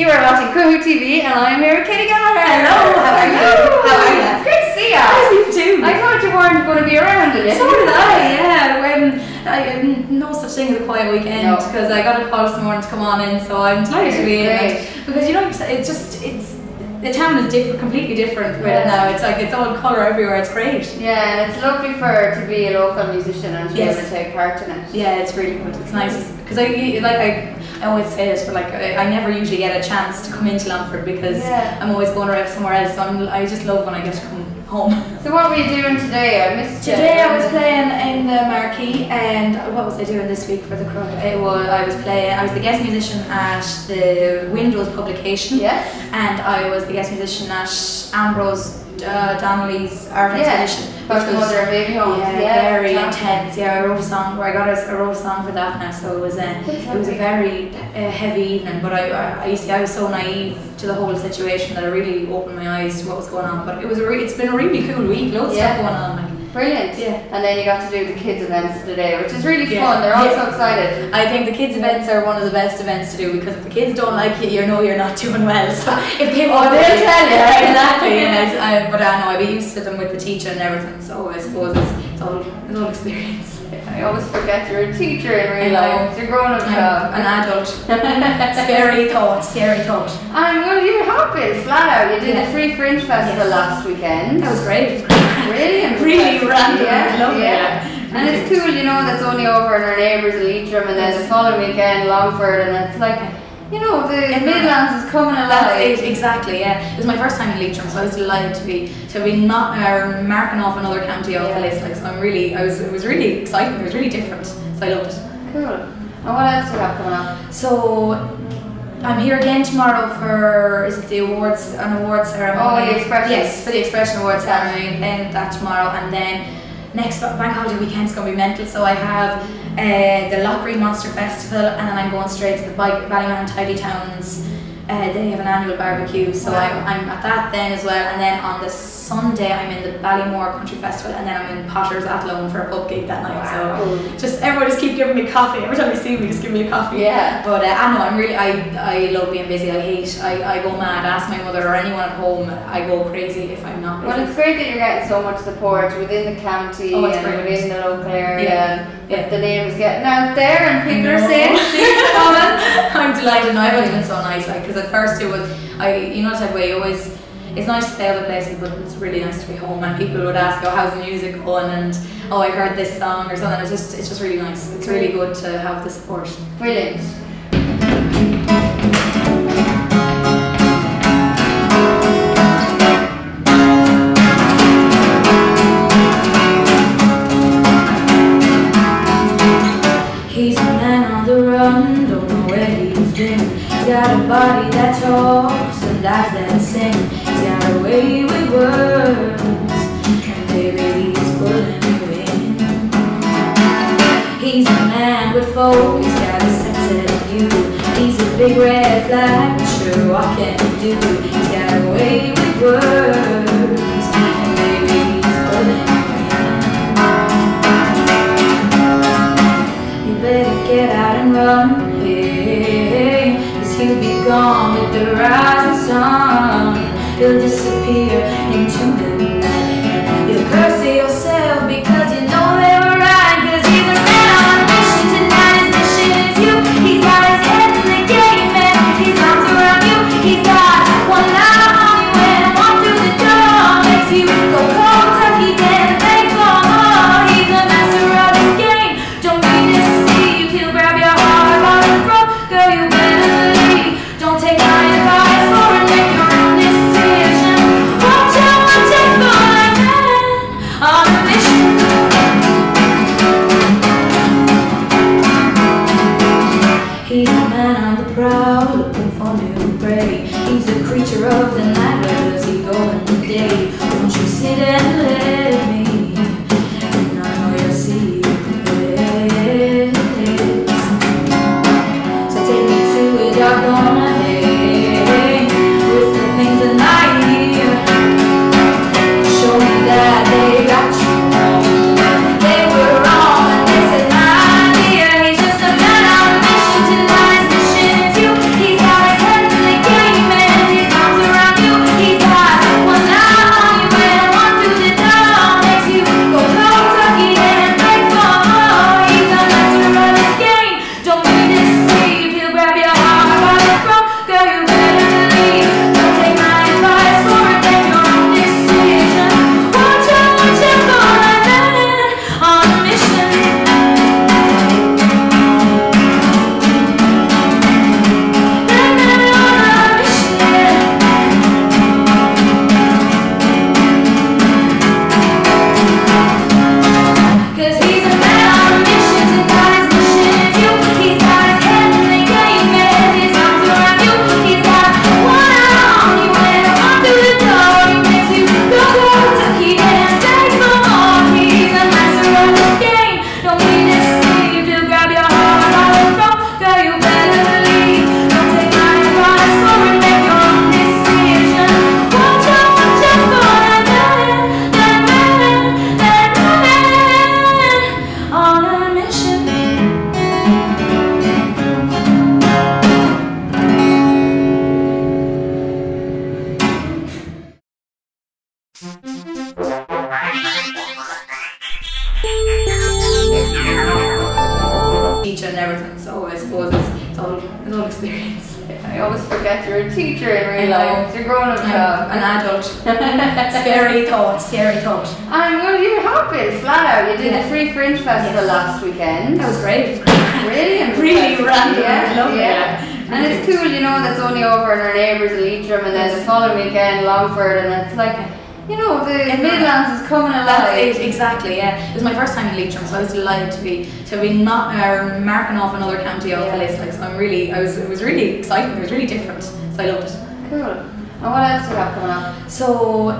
You are watching Cruthú TV and I'm here with Katie Gallagher. Hello, how are you? How are you? It's great to see you. Nice you too. I thought you weren't going to be around today. So did I, yeah. When I um, no such thing as a quiet weekend No. because I got a call this morning to come on in, so I'm delighted to be in. Because you know, it's just it's the town is different, completely different with it Yeah. now. It's like it's all colour everywhere. It's great. Yeah, and it's lovely for to be a local musician and to be able to take part in it. Yeah, it's really good. It's nice because I like I. I always say this, but like I, I never usually get a chance to come into Longford because Yeah. I'm always going around somewhere else. So I'm, I just love when I get to come home. So what were you doing today? I missed you. Today I was playing in the marquee, and what was I doing this week for the Cruthú? It was I was playing. I was the guest musician at the Windows publication, Yes. and I was the guest musician at Ambrose uh, Donnelly's art Yeah. exhibition, The mother and baby homes. yeah, very intense. Yeah, I wrote a song. Where I got a, I wrote a song for that now, so it was a it was a very uh, heavy evening. But I, I, I used to, I was so naive to the whole situation that it really opened my eyes to what was going on. But it was a re- it's been a really cool week. Loads of Yeah. stuff going on. Like. Brilliant. Yeah. And then you got to do the kids events today, which is really Yeah. fun. They're all Yeah. so excited. I think the kids' events are one of the best events to do because if the kids don't like you, you know you're not doing well. So if they Oh, want they'll to- tell you. exactly. Yes, I, but I know I be used to them with the teacher and everything. So I suppose it's, it's all it's all experience. I always forget you're a teacher in real life. You're grown up now. an adult. scary thought. Scary thought. I'm well, you been flat out. You did Yeah. the Free Fringe Festival Yes. last weekend. That was great. Brilliant. Really random. Yeah, Lovely. yeah. And it's cool, you know, that's only over in our neighbours in Leitrim and then the following weekend Longford and it's like, you know, the Yeah. Midlands is coming That's alive. it, exactly, yeah. It was my first time in Leitrim, so I was delighted to be to be not uh, marking off another county off the list. Like, so I'm really, I was, it was really exciting. It was really different, so I loved it. Cool. And what else do you have coming up? So I'm here again tomorrow for is it the awards an awards ceremony? Oh, the Expression. Yes, for the Expression Awards ceremony, and that tomorrow, and then next bank holiday weekend's gonna be mental. So I have uh, the Lough Ree Monster Festival, and then I'm going straight to the Bike Ballymahon Tidy Towns. Uh, they have an annual barbecue, so Wow. I'm, I'm at that then as well. And then on the Sunday, I'm in the Ballymore Country Festival, and then I'm in Potter's at Athlone for a pub gig that night. So just everyone just keep giving me coffee. Every time you see me, just give me a coffee. Yeah. But uh, I know I'm really I I love being busy. I hate I, I go mad. Ask my mother or anyone at home. I go crazy if I'm not busy. Well, it's great that you're getting so much support within the county Oh, it's and brilliant. within the local area. Yeah, and yeah. The name is getting out there and people are saying coming. I'm delighted. No, I've always been so nice. Like because at first it was I you know of way you always. It's nice to play other places, but it's really nice to be home. And people would ask, "Oh, how's the music going?" And oh, I heard this song or something. It's just, it's just really nice. It's really good to have the support. Brilliant. A man he's got a sensitive view. He's a big red flag, sure, what can do? He's got a way with words, and baby, he's pulling you. You better get out and run, hey, cause he'll be gone with the rising sun. He'll disappear teacher in real I know. life. You're grown up job. an adult. scary thought, scary thought. And well, you been flat out. You did Yeah. the Free Fringe Festival Yes. last weekend. That was great. It. Brilliant. Really random. Yeah, I love it, yeah. yeah. And it's cool, you know, that's only over in our neighbours in Leitrim and then the following weekend Longford and it's like, you know, the Yeah. Midlands is coming alive. That's it, exactly, yeah. It was my first time in Leitrim, so I was delighted to be to be not uh, marking off another county off the list. Like, so I'm really, I was, it was really exciting. It was really different, so I loved it. Cool. And what else do you have coming up? So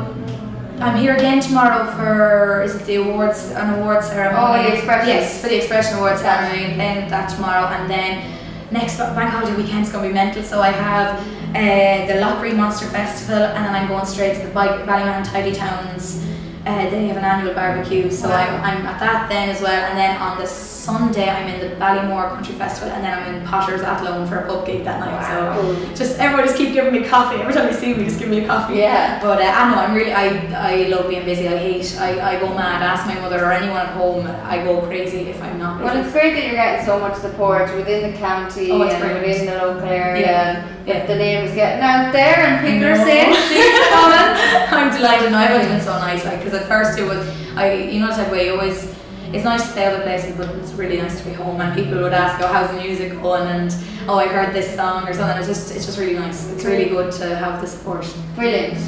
I'm here again tomorrow for is it the awards an awards ceremony? Oh, the Expression. Yes, for the expression awards ceremony, and then that tomorrow, and then next bank holiday weekend's gonna be mental. So I have uh, the Lough Ree Monster Festival, and then I'm going straight to the Bike Ballymahon Tidy Towns. Uh, they have an annual barbecue, so Wow. I'm, I'm at that then as well. And then on the Sunday, I'm in the Ballymore Country Festival, and then I'm in Potter's at Athlone for a pub gig that night. Wow. So just everyone just keep giving me coffee. Every time you see me, just give me a coffee. Yeah. But uh, I know I'm really I I love being busy. I hate I, I go mad. Ask my mother or anyone at home. I go crazy if I'm not busy. Well, it's great that you're getting so much support within the county Oh, it's and brilliant. within the local area. Yeah. If the name is getting out there and people are saying. I'm delighted. Now I've been so nice. Like because at first it was I you know type of way you always. It's nice to play other places, but it's really nice to be home. And people would ask, "Oh, how's the music going?" And "Oh, I heard this song or something." It's just, it's just really nice. It's really good to have the support. Brilliant.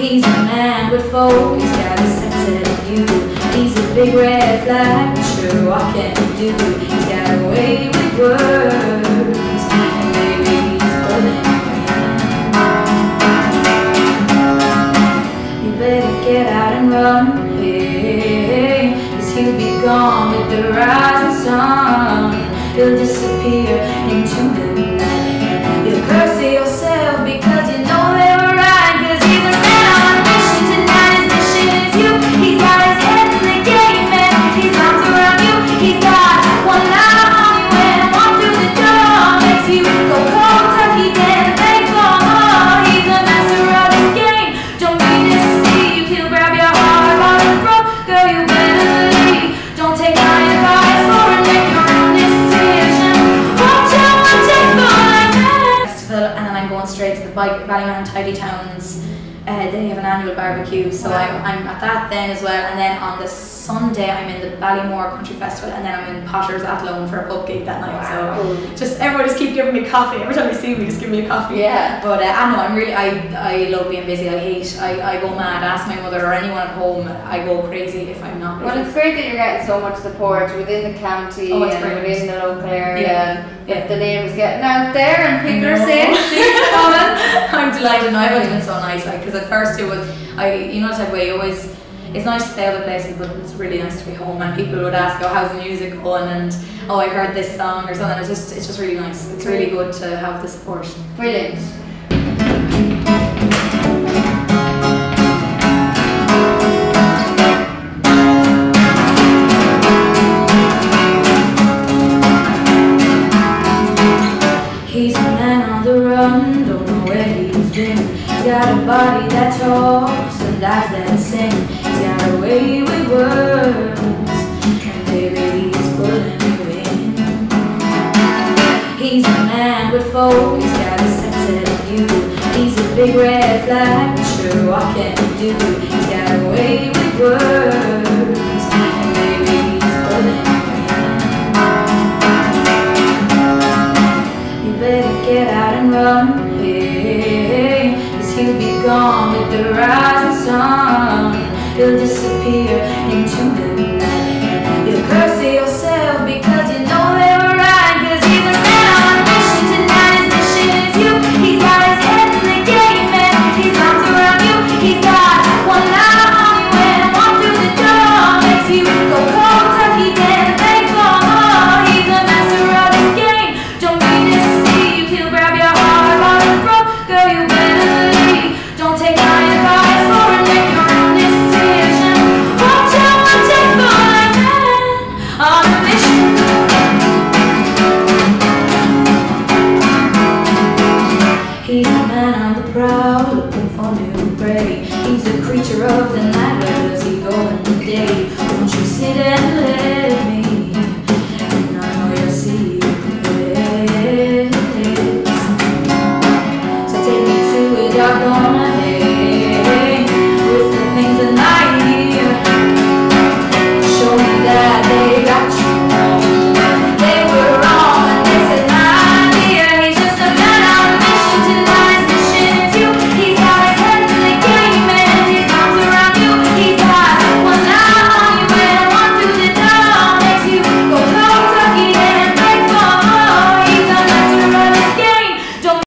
He's a man with focus, got a sense of you. He's a big red flag, sure, what can do? He's got a way with words, and baby, he's pulling in. You better get out and run, hey, cause he'll be gone with the rising sun. He'll disappear into the Ballymahon Tidy Towns. Uh, they have an annual barbecue, so I'm, I'm at that then as well. And then on the Sunday, I'm in the Ballymore Country Festival, and then I'm in Potter's Athlone for a pub gig that night. Wow. So just everyone just keep giving me coffee. Every time you see me, just give me a coffee. Yeah. But uh, I know I'm really I, I love being busy. I hate I, I go mad. Ask my mother or anyone at home. I go crazy if I'm not busy. Well, it's great that you're getting so much support within the county Oh, and brilliant. within the local area. Yeah. If the name is getting out there and people are saying coming. I'm delighted. I've been so nice. Like because at first it was I you know type way you always. It's nice to play other places, but it's really nice to be home. And people would ask, "Oh, how's the music going?" And "Oh, I heard this song or something." It's just, it's just really nice. It's really good to have the support. Brilliant. He's got a body that talks and eyes that sing. He's got a way with words, and baby, he's pulling you in. He's a man with foes, he's got a sense of you. He's a big red flag, sure, what can he do? He's got a way with words, gone with the rising sun. He'll disappear parando